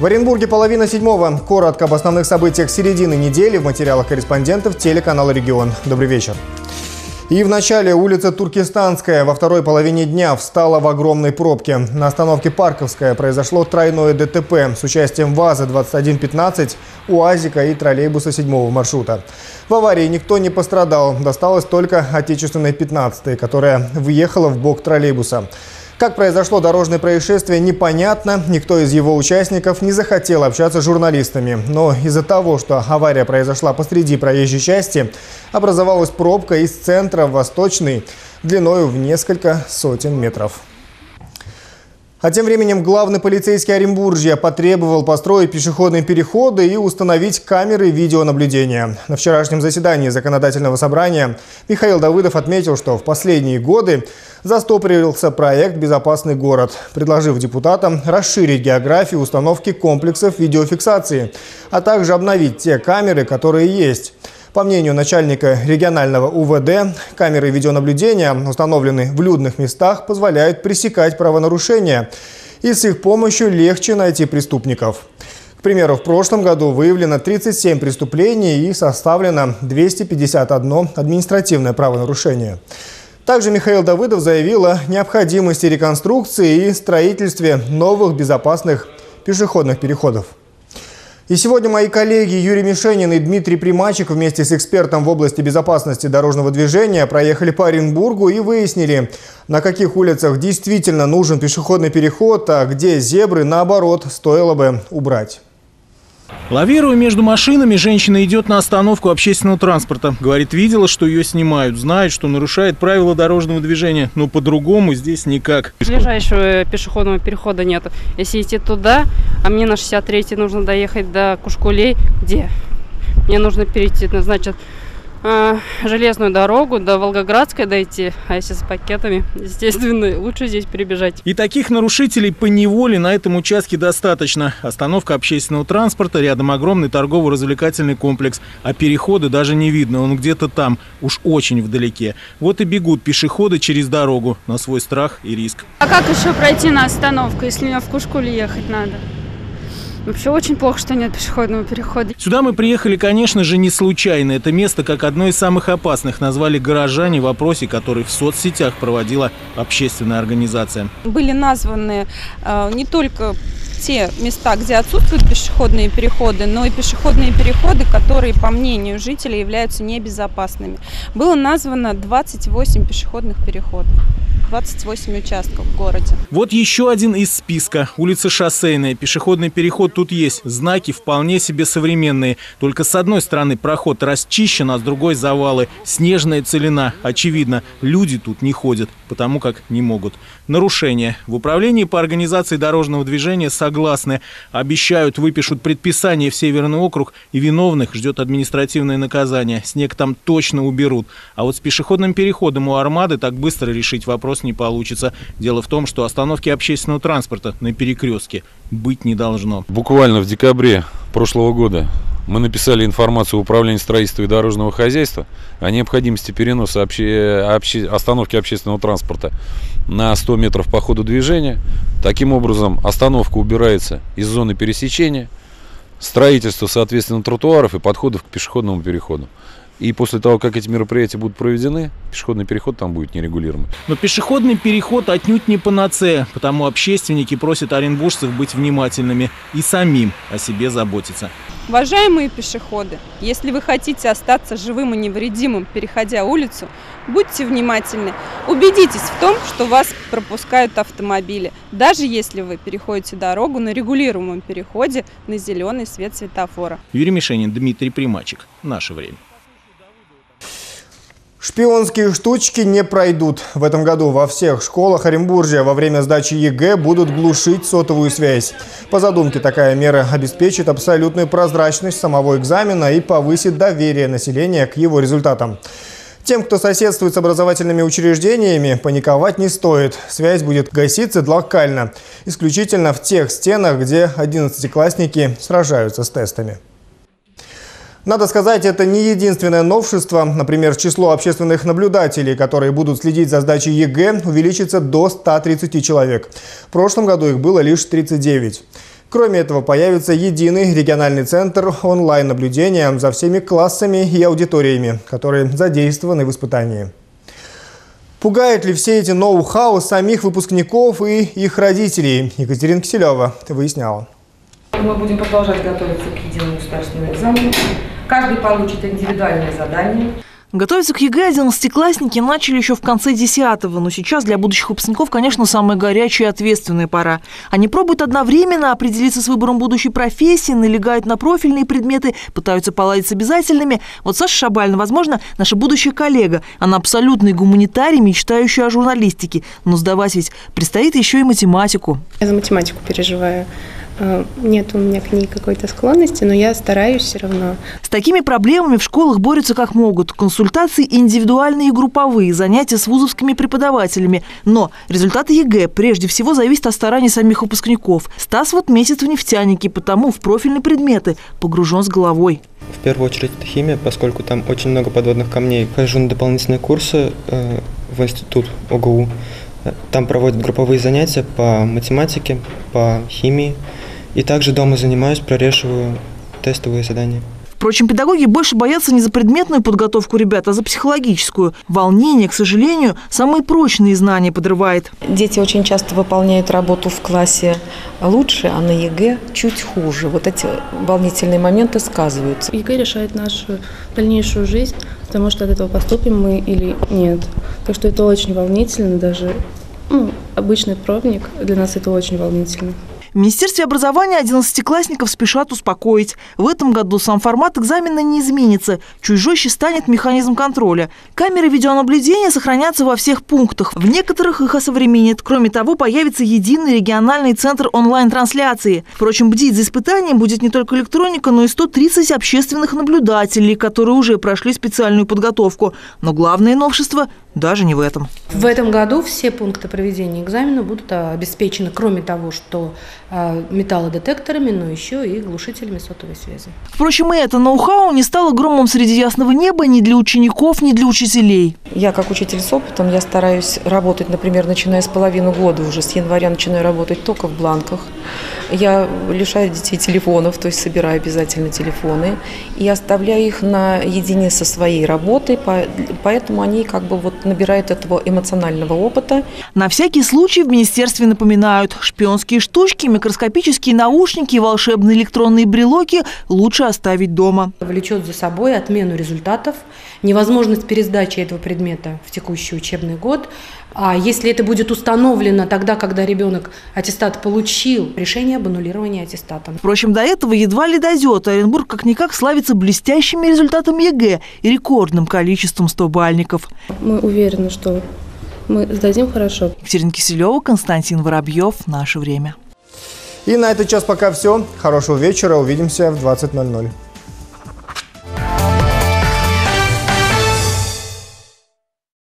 В Оренбурге половина седьмого. Коротко об основных событиях середины недели в материалах корреспондентов телеканала «Регион». Добрый вечер. И в начале улица Туркестанская во второй половине дня встала в огромной пробке. На остановке Парковская произошло тройное ДТП с участием ВАЗа-2115, УАЗика и троллейбуса седьмого маршрута. В аварии никто не пострадал. Досталось только отечественной 15 которая въехала в бок троллейбуса. Как произошло дорожное происшествие, непонятно. Никто из его участников не захотел общаться с журналистами. Но из-за того, что авария произошла посреди проезжей части, образовалась пробка из центра в Восточный длиною в несколько сотен метров. А тем временем главный полицейский Оренбуржья потребовал построить пешеходные переходы и установить камеры видеонаблюдения. На вчерашнем заседании законодательного собрания Михаил Давыдов отметил, что в последние годы застопорился проект «Безопасный город», предложив депутатам расширить географию установки комплексов видеофиксации, а также обновить те камеры, которые есть. По мнению начальника регионального УВД, камеры видеонаблюдения, установленные в людных местах, позволяют пресекать правонарушения. И с их помощью легче найти преступников. К примеру, в прошлом году выявлено 37 преступлений и составлено 251 административное правонарушение. Также Михаил Давыдов заявил о необходимости реконструкции и строительстве новых безопасных пешеходных переходов. И сегодня мои коллеги Юрий Мишенин и Дмитрий Примачик вместе с экспертом в области безопасности дорожного движения проехали по Оренбургу и выяснили, на каких улицах действительно нужен пешеходный переход, а где зебры, наоборот, стоило бы убрать. Лавируя между машинами, женщина идет на остановку общественного транспорта. Говорит, видела, что ее снимают, знает, что нарушает правила дорожного движения. Но по-другому здесь никак. Ближайшего пешеходного перехода нет. Если идти туда, а мне на 63 нужно доехать до Кушкулей, где? Мне нужно перейти, значит, э, железную дорогу до Волгоградской дойти, а если с пакетами, естественно, лучше здесь перебежать. И таких нарушителей по неволе на этом участке достаточно. Остановка общественного транспорта, рядом огромный торгово-развлекательный комплекс, а переходы даже не видно, он где-то там, уж очень вдалеке. Вот и бегут пешеходы через дорогу на свой страх и риск. А как еще пройти на остановку, если мне в Кушкуле ехать надо? Вообще очень плохо, что нет пешеходного перехода. Сюда мы приехали, конечно же, не случайно. Это место как одно из самых опасных назвали горожане в опросе, который в соцсетях проводила общественная организация. Были названы э, не только те места, где отсутствуют пешеходные переходы, но и пешеходные переходы, которые, по мнению жителей, являются небезопасными. Было названо 28 пешеходных переходов. 28 участков в городе. Вот еще один из списка. Улица Шоссейная. Пешеходный переход тут есть. Знаки вполне себе современные. Только с одной стороны проход расчищен, а с другой завалы. Снежная целина. Очевидно, люди тут не ходят, потому как не могут. Нарушение. В управлении по организации дорожного движения согласны. Обещают, выпишут предписание в Северный округ и виновных ждет административное наказание. Снег там точно уберут. А вот с пешеходным переходом у Армады так быстро решить вопрос не получится. Дело в том, что остановки общественного транспорта на перекрестке быть не должно. Буквально в декабре прошлого года мы написали информацию в Управлении строительства и дорожного хозяйства о необходимости переноса обще... обще... остановки общественного транспорта на 100 метров по ходу движения. Таким образом, остановка убирается из зоны пересечения, строительство, соответственно, тротуаров и подходов к пешеходному переходу. И после того, как эти мероприятия будут проведены, пешеходный переход там будет нерегулируемый. Но пешеходный переход отнюдь не панацея, потому общественники просят оренбуржцев быть внимательными и самим о себе заботиться. Уважаемые пешеходы, если вы хотите остаться живым и невредимым, переходя улицу, будьте внимательны. Убедитесь в том, что вас пропускают автомобили, даже если вы переходите дорогу на регулируемом переходе на зеленый свет светофора. Юрий Мишенин, Дмитрий Примачек. Наше время. Шпионские штучки не пройдут. В этом году во всех школах Оренбуржья во время сдачи ЕГЭ будут глушить сотовую связь. По задумке такая мера обеспечит абсолютную прозрачность самого экзамена и повысит доверие населения к его результатам. Тем, кто соседствует с образовательными учреждениями, паниковать не стоит. Связь будет гаситься локально, исключительно в тех стенах, где одиннадцатиклассники сражаются с тестами. Надо сказать, это не единственное новшество. Например, число общественных наблюдателей, которые будут следить за сдачей ЕГЭ, увеличится до 130 человек. В прошлом году их было лишь 39. Кроме этого, появится единый региональный центр онлайн-наблюдения за всеми классами и аудиториями, которые задействованы в испытании. Пугают ли все эти ноу-хау самих выпускников и их родителей? Екатерина Киселева выясняла. Мы будем продолжать готовиться к единому государственному экзамену. Каждый получит индивидуальное задание. Готовиться к ЕГЭ одиннадцатиклассники начали еще в конце десятого, но сейчас для будущих выпускников, конечно, самая горячая и ответственная пора. Они пробуют одновременно определиться с выбором будущей профессии, налегают на профильные предметы, пытаются поладить с обязательными. Вот Саша Шабальна, возможно, наша будущая коллега. Она абсолютный гуманитарий, мечтающий о журналистике. Но сдавать ведь предстоит еще и математику. Я за математику переживаю. Э, нет у меня к ней какой-то склонности, но я стараюсь все равно. С такими проблемами в школах борются как могут. Консультации индивидуальные и групповые, занятия с вузовскими преподавателями. Но результаты ЕГЭ прежде всего зависят от стараний самих выпускников. Стас вот метит в нефтяники, потому в профильные предметы погружен с головой. В первую очередь это химия, поскольку там очень много подводных камней. Хожу на дополнительные курсы э, в институт ОГУ. Там проводят групповые занятия по математике, по химии. И также дома занимаюсь, прорешиваю тестовые задания. Впрочем, педагоги больше боятся не за предметную подготовку ребят, а за психологическую. Волнение, к сожалению, самые прочные знания подрывает. Дети очень часто выполняют работу в классе лучше, а на ЕГЭ чуть хуже. Вот эти волнительные моменты сказываются. ЕГЭ решает нашу дальнейшую жизнь, потому что от этого поступим мы или нет. Так что это очень волнительно, даже ну, обычный пробник, для нас это очень волнительно. В Министерстве образования одиннадцатиклассников спешат успокоить. В этом году сам формат экзамена не изменится. Чуть жестче станет механизм контроля. Камеры видеонаблюдения сохранятся во всех пунктах. В некоторых их осовременят. Кроме того, появится единый региональный центр онлайн-трансляции. Впрочем, бдить за испытанием будет не только электроника, но и 130 общественных наблюдателей, которые уже прошли специальную подготовку. Но главное новшество даже не в этом. В этом году все пункты проведения экзамена будут обеспечены, кроме того, что а, металлодетекторами, но еще и глушителями сотовой связи. Впрочем, и это ноу-хау не стало громом среди ясного неба ни для учеников, ни для учителей. Я как учитель с опытом, я стараюсь работать, например, начиная с половины года, уже с января начинаю работать только в бланках. Я лишаю детей телефонов, то есть собираю обязательно телефоны и оставляю их наедине со своей работой, поэтому они как бы вот набирают этого эмоционального опыта. На всякий случай в министерстве напоминают, шпионские штучки, микроскопические наушники и волшебные электронные брелоки лучше оставить дома. Влечет за собой отмену результатов, невозможность пересдачи этого предмета в текущий учебный год. А если это будет установлено тогда, когда ребенок аттестат получил, решение об аннулировании аттестата. Впрочем, до этого едва ли дойдет. Оренбург как-никак славится блестящими результатами ЕГЭ и рекордным количеством 100 бальников. Мы уверены, что мы сдадим хорошо. Екатерина Киселева, Константин Воробьев. Наше время. И на этот час пока все. Хорошего вечера. Увидимся в 20.00.